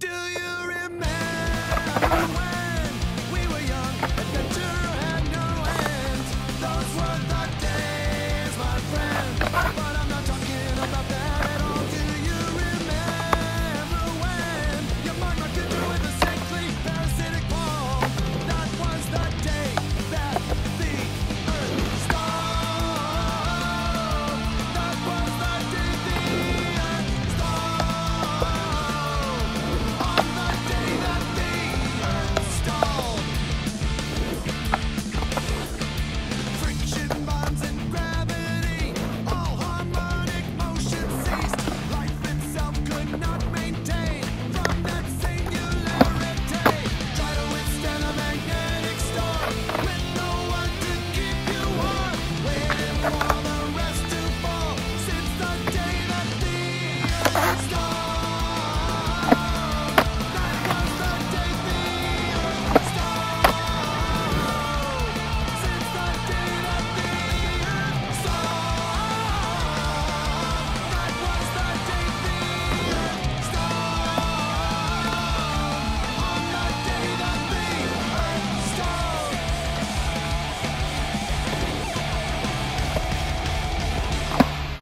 Those were the